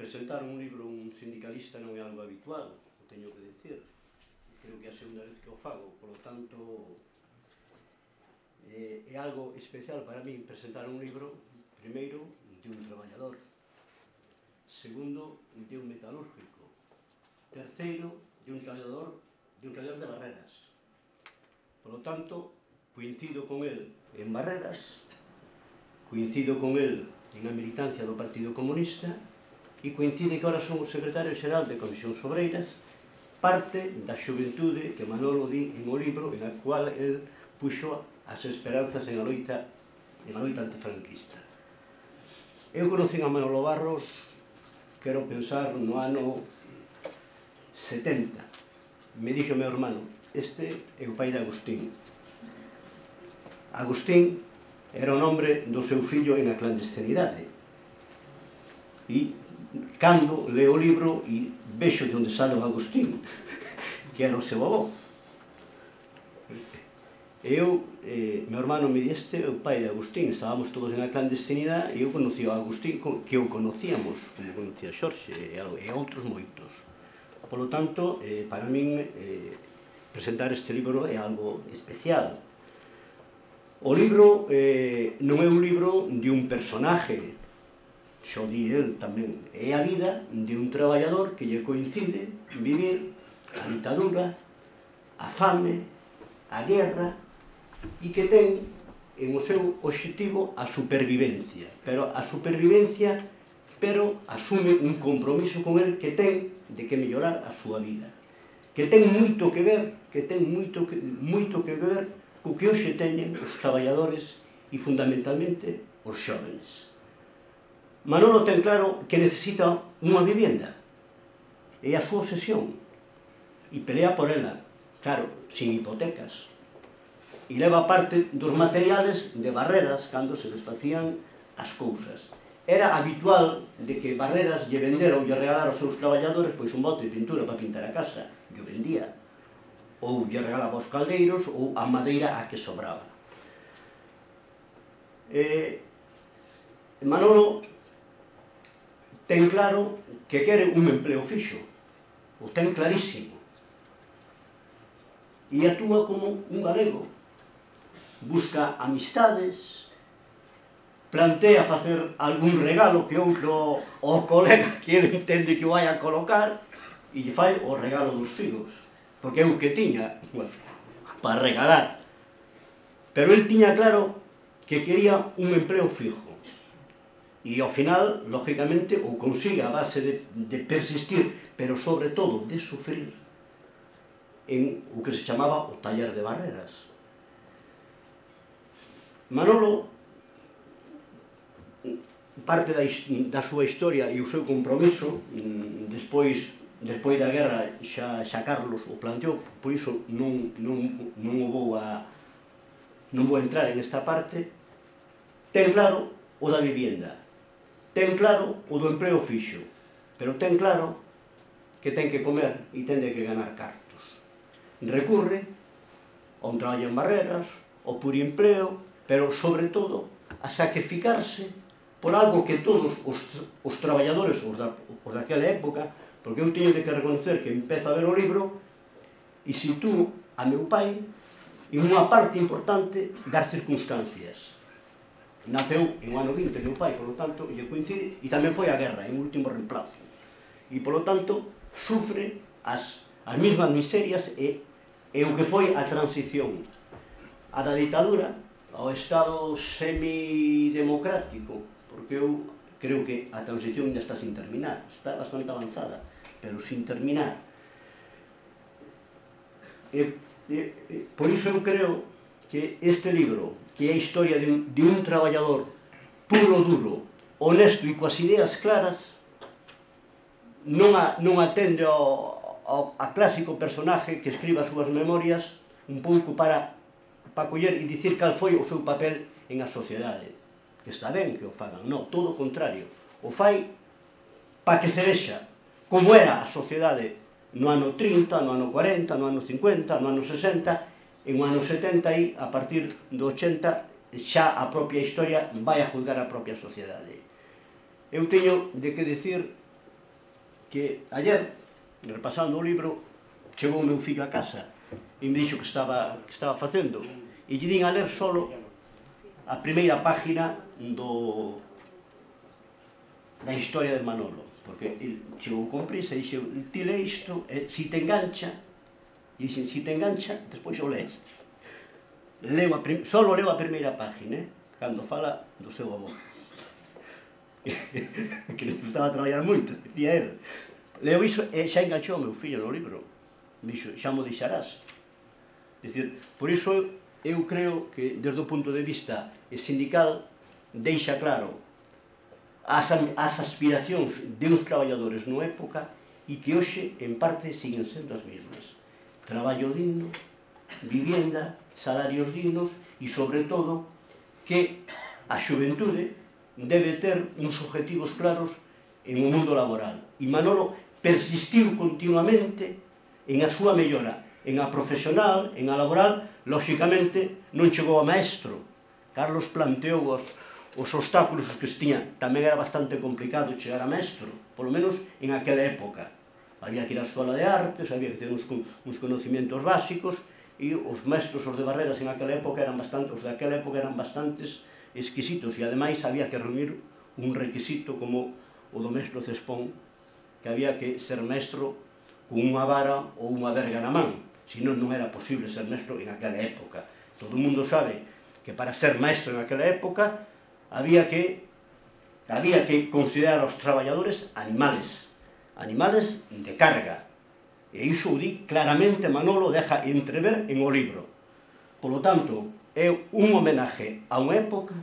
presentar un libro un sindicalista non é algo habitual, o teño que decir. Creo que é a segunda vez que o fago, polo tanto, eh, é algo especial para mí presentar un libro, primeiro, de un traballador, segundo, de un metalúrgico, terceiro, de un traballador, de un traballador de barreras. Polo tanto, coincido con el en barreras, coincido con el en a militancia do Partido Comunista, e coincide que ahora son o secretario xeral de Comisións Obreiras, parte da xuventude que Manolo di en o libro en a cual el puxo as esperanzas en a loita, en a loita antifranquista. Eu conocen a Manolo Barros, quero pensar no ano 70. Me dixo meu hermano, este é o pai de Agustín. Agustín era o nome do seu fillo en a clandestinidade. E cando leo o libro e vexo de onde sale o Agustín, que era o seu avó. Eu, eh, meu hermano me diste o pai de Agustín, estábamos todos en a clandestinidade e eu conocí o Agustín que o conocíamos, como conocía Xorxe e, e outros moitos. Por lo tanto, eh, para min, eh, presentar este libro é algo especial. O libro eh, non é un libro de un personaje, xo di el tamén, é a vida de un traballador que lle coincide vivir a ditadura, a fame, a guerra e que ten en o seu objetivo a supervivencia, pero a supervivencia pero asume un compromiso con el que ten de que mellorar a súa vida que ten moito que ver, que ten moito que, moito que ver co que hoxe teñen os traballadores e fundamentalmente os xóvenes. Manolo ten claro que necesita unha vivienda. É a súa obsesión. E pelea por ela. Claro, sin hipotecas. E leva parte dos materiales de barreras cando se les facían as cousas. Era habitual de que Barreras lle vendera ou lle regalara aos seus traballadores pois un bote de pintura para pintar a casa. Lle vendía. Ou lle regalaba aos caldeiros ou a madeira a que sobraba. Eh, Manolo ten claro que queren un empleo fixo, o ten clarísimo, e actúa como un galego, busca amistades, plantea facer algún regalo que outro o colega que ele entende que vai a colocar e lle fai o regalo dos figos, porque é o que tiña para regalar. Pero el tiña claro que quería un empleo fijo. E ao final, lógicamente, ou consiga a base de, de persistir, pero sobre todo de sufrir, en o que se chamaba o taller de barreras. Manolo, parte da, da súa historia e o seu compromiso, mm, despois despois da guerra xa, xa Carlos o planteou, por iso non, non, non o vou a non vou entrar en esta parte, ten claro o da vivienda ten claro o do emprego fixo, pero ten claro que ten que comer e ten de que ganar cartos. Recurre a un traballo en barreras, ao purimpreo, pero sobre todo a sacrificarse por algo que todos os, os traballadores os, da, os daquela época, porque eu teño de que reconocer que empeza a ver o libro e situo a meu pai e unha parte importante das circunstancias Naceu en ano 20 meu pai, polo tanto, e coincide, e tamén foi a guerra, en último reemplazo. E, polo tanto, sufre as, as mesmas miserias e, e o que foi a transición a da ditadura ao estado semidemocrático, porque eu creo que a transición ainda está sin terminar, está bastante avanzada, pero sin terminar. E, e, e, por iso eu creo que este libro, que é a historia de un, de un traballador puro duro, honesto e coas ideas claras, non, a, non atende ao, ao a clásico personaje que escriba as súas memorias un pouco para para coller e dicir cal foi o seu papel en a sociedade. Que está ben que o fagan, non, todo o contrario. O fai para que se vexa como era a sociedade no ano 30, no ano 40, no ano 50, no ano 60 en o ano 70 aí, a partir do 80, xa a propia historia vai a juzgar a propia sociedade. Eu teño de que decir que ayer, repasando o libro, chegou o meu fillo a casa e me dixo que estaba, que estaba facendo. E lle din a ler solo a primeira página do da historia de Manolo, porque el chegou con prisa e dixo, ti le isto, e, si te engancha, E dixen, si te engancha, despois o lees. Leo a prim... Solo leo a primeira página, eh? cando fala do seu avó. que le gustaba traballar moito, dicía el. Leo iso e eh, xa enganchou o meu fillo no libro. Dixo, xa mo deixarás. Dicir, por iso eu creo que desde o punto de vista sindical deixa claro as, as aspiracións de uns traballadores na época e que hoxe en parte siguen sendo as mesmas traballo digno, vivienda, salarios dignos e, sobre todo, que a xuventude debe ter uns objetivos claros en o mundo laboral. E Manolo persistiu continuamente en a súa mellora, en a profesional, en a laboral, lóxicamente non chegou a maestro. Carlos planteou os, os obstáculos que se tiña. Tamén era bastante complicado chegar a maestro, polo menos en aquela época había que ir á escola de artes, había que ter uns, uns conocimientos básicos, e os mestros, os de Barreras, en aquela época eran bastante, os daquela época eran bastantes exquisitos, e ademais había que reunir un requisito como o do mestro Cespón, que había que ser mestro con unha vara ou unha verga na man, senón non era posible ser mestro en aquela época. Todo o mundo sabe que para ser maestro en aquela época había que había que considerar os traballadores animales animales de carga. E iso o di claramente Manolo deja entrever en o libro. Polo tanto, é un homenaje a unha época,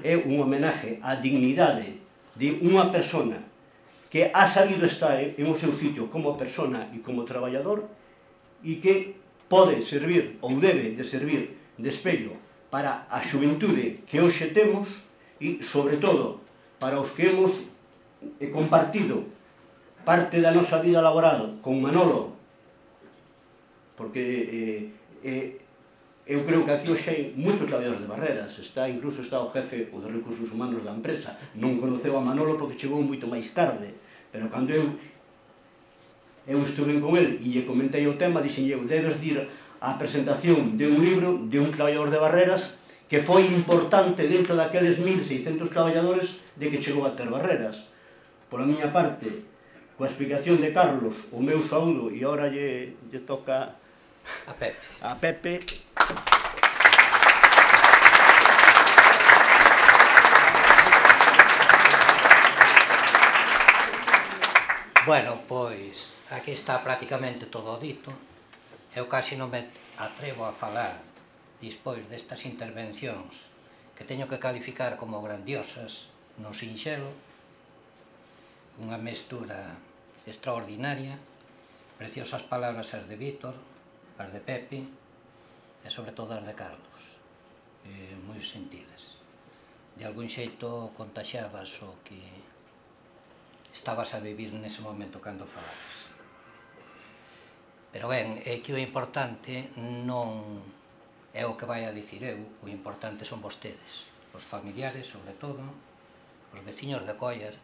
é un homenaje á dignidade de unha persona que ha sabido estar en o seu sitio como persona e como traballador e que pode servir ou debe de servir de espello para a xuventude que hoxe temos e, sobre todo, para os que hemos eh, compartido parte da nosa vida laboral con Manolo, porque eh, eh, eu creo que aquí hoxe hai moitos traballadores de barreras, está incluso está o jefe o de recursos humanos da empresa, non conoceu a Manolo porque chegou moito máis tarde, pero cando eu eu estuve con el e lle comentei o tema, dixen eu, debes dir a presentación de un libro de un traballador de barreras que foi importante dentro daqueles 1600 traballadores de que chegou a ter barreras. Pola miña parte, coa explicación de Carlos, o meu saúdo, e ahora lle, lle toca a Pepe. A Pepe. Bueno, pois, aquí está prácticamente todo dito. Eu casi non me atrevo a falar despois destas intervencións que teño que calificar como grandiosas no sinxelo, unha mestura extraordinaria, preciosas palabras as de Víctor, as de Pepe e sobre todo as de Carlos, eh, moi sentidas. De algún xeito contaxabas o que estabas a vivir nese momento cando falabas. Pero ben, é que o importante non é o que vai a dicir eu, o importante son vostedes, os familiares, sobre todo, os veciños de Collar,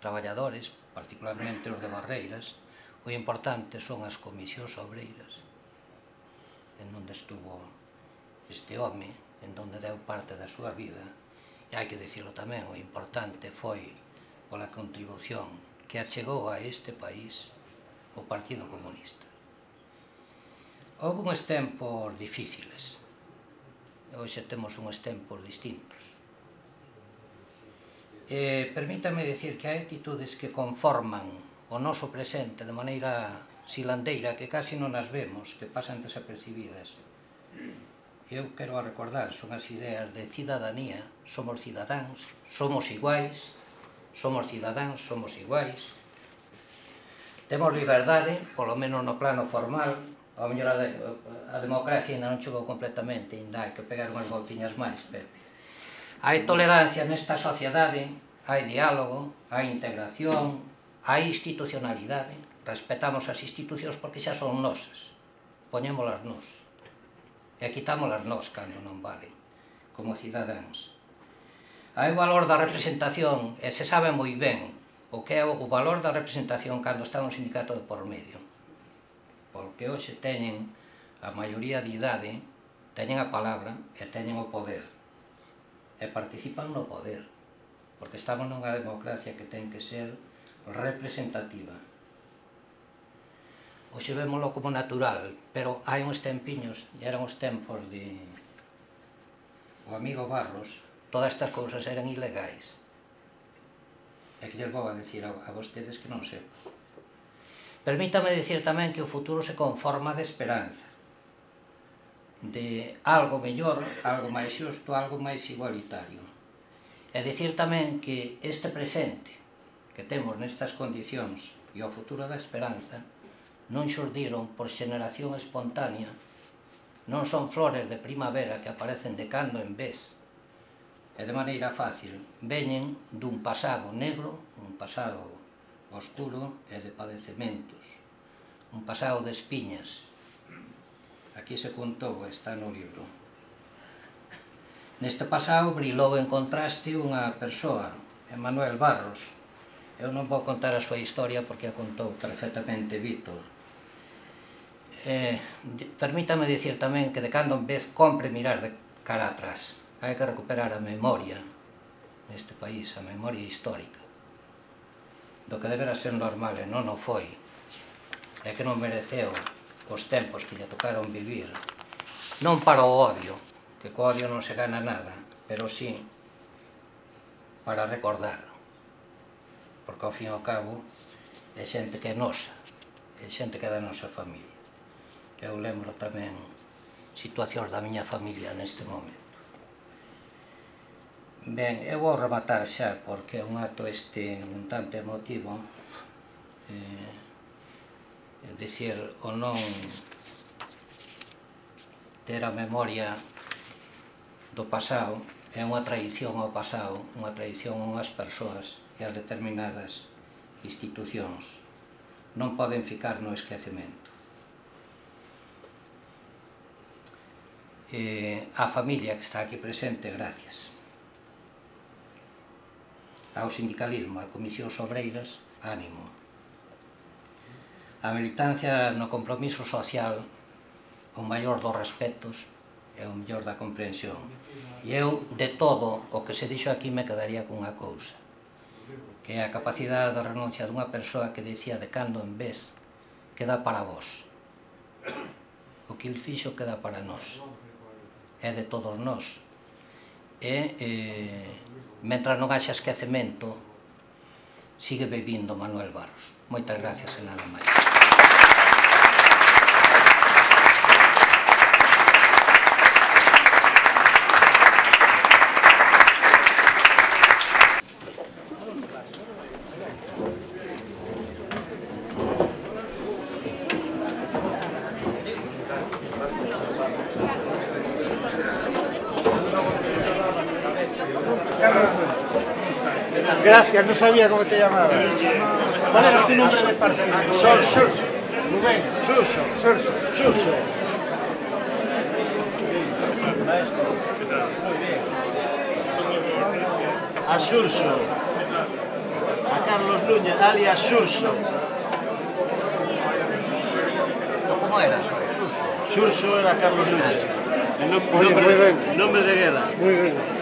traballadores, particularmente os de Barreiras, o importante son as comisións obreiras, en onde estuvo este home, en onde deu parte da súa vida, e hai que dicirlo tamén, o importante foi pola contribución que achegou a este país o Partido Comunista. Houve uns tempos difíciles, hoxe temos uns tempos distintos. Eh, permítame decir que hai actitudes que conforman o noso presente de maneira silandeira que casi non as vemos, que pasan desapercibidas. Eu quero recordar, son as ideas de cidadanía, somos cidadáns, somos iguais, somos cidadáns, somos iguais. Temos liberdade, polo menos no plano formal, a mellor a, de, a democracia ainda non chegou completamente, ainda hai que pegar unhas voltiñas máis, pero Hai tolerancia nesta sociedade, hai diálogo, hai integración, hai institucionalidade. Respetamos as institucións porque xa son nosas. Poñémolas nos. E quitámolas nos cando non valen, como cidadáns. Hai valor da representación e se sabe moi ben o que é o valor da representación cando está un sindicato de por medio. Porque hoxe teñen a maioría de idade, teñen a palabra e teñen o poder e participan no poder, porque estamos nunha democracia que ten que ser representativa. Oxe vémolo como natural, pero hai uns tempiños, e eran os tempos de o amigo Barros, todas estas cousas eran ilegais. E que lles vou a decir a vostedes que non sei. Permítame dicir tamén que o futuro se conforma de esperanza de algo mellor, algo máis xusto, algo máis igualitario. É dicir tamén que este presente que temos nestas condicións e o futuro da esperanza non xurdiron por xeneración espontánea, non son flores de primavera que aparecen de cando en vez, e de maneira fácil, veñen dun pasado negro, un pasado oscuro e de padecementos, un pasado de espiñas, Aquí se contou, está no libro. Neste pasado brilou en contraste unha persoa, Emanuel Barros. Eu non vou contar a súa historia porque a contou perfectamente Víctor. Eh, permítame dicir tamén que de cando en vez compre mirar de cara atrás. Hai que recuperar a memoria neste país, a memoria histórica. Do que debera ser normal e non o foi. É que non mereceu os tempos que lle tocaron vivir, non para o odio, que co odio non se gana nada, pero sí para recordar, porque ao fin e ao cabo é xente que é nosa, é xente que é da nosa familia. Eu lembro tamén situacións da miña familia neste momento. Ben, eu vou rematar xa, porque é un acto este un tanto emotivo, eh, é dicir, o non ter a memoria do pasado é unha traición ao pasado, unha traición a unhas persoas e a determinadas institucións. Non poden ficar no esquecemento. Eh, a familia que está aquí presente, gracias. Ao sindicalismo, a comisións obreiras, ánimo. A militancia no compromiso social o maior dos respetos e o mellor da comprensión. E eu, de todo o que se dixo aquí, me quedaría cunha cousa, que é a capacidade de renuncia dunha persoa que dicía de cando en vez queda para vos. O que il fixo queda para nós. É de todos nós. E, eh, mentras non haxa esquecemento, sigue bebindo Manuel Barros. Moitas gracias e nada máis. Gracias, no sabía cómo te llamabas. ¿Cuál era tu nombre de partido? Sol, Surso. Rubén. Surso. Surso. Surso. Maestro. Muy bien. A Surso. A Carlos Núñez, alias Surso. Como era? Suso? Surso era Carlos Núñez. El nombre, bien. nombre de guerra. Muy bien.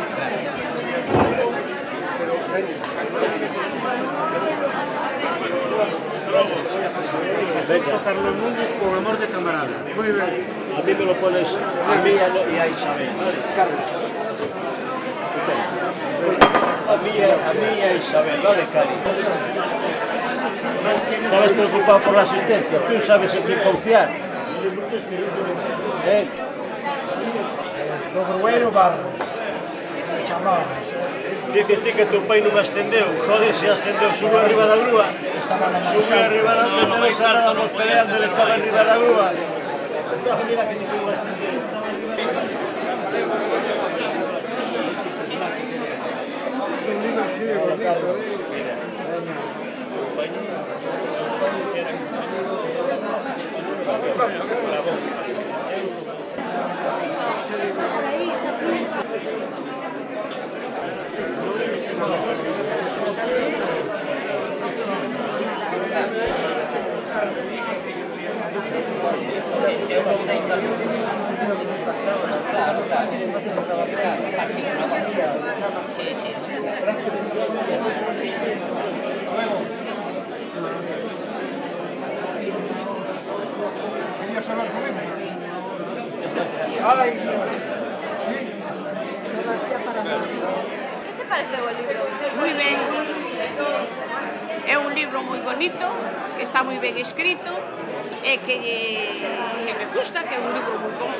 Carlos Núñez con amor de camarada. Muy bien. A mí me lo pones a mí y a, Isabel. Carlos. A mí, a- mí y a Isabel, ¿vale, Cari? Estabas preocupado por la asistencia. Tú sabes en quién confiar. ¿Eh? Don Barros. Chamamos. dices ti que teu pai non ascendeu, joder, se ascendeu, sube arriba da grúa, sube arriba da grúa, non vais nada por peleando, ele estaba arriba da grúa. Mira que ningún ascendeu. Mira, compañía, compañera, compañera, Querías hablar. pareceu o libro? Moi ben. É un libro moi bonito, que está moi ben escrito, e que, que me gusta, que é un libro moi bon.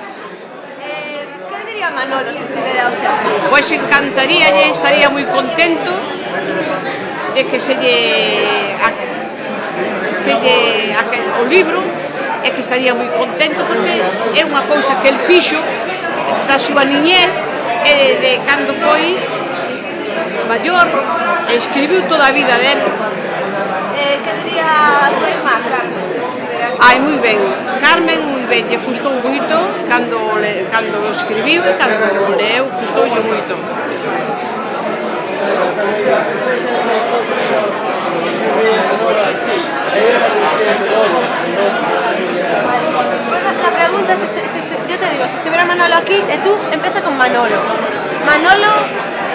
Eh, que diría Manolo se estivera o seu? Pois encantaría, estaría moi contento de que se lle, a, se lle a, o libro é que estaría moi contento porque é unha cousa que el fixo da súa niñez e de, de cando foi maior, escribiu toda a vida dele. Eh, que diría a tua irmá, Carmen? Ai, moi ben. Carmen, moi ben, lle gustou moito cando, le, cando o escribiu e cando o leu, gustoulle moito. La pregunta es, este, es este, yo te digo, si estuviera Manolo aquí, eh, tú empieza con Manolo. Manolo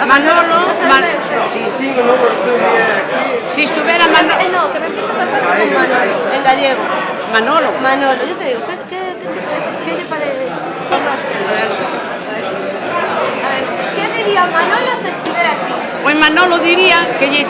Manolo, Man, si, si estuvera Manolo, Eh, no, que me empieces la frase con Manolo, en gallego. Manolo, Manolo, yo te digo, ¿qué, qué, qué, qué le parece? a ver, ¿qué diría Manolo si estuviera aquí? pois Manolo diría que lle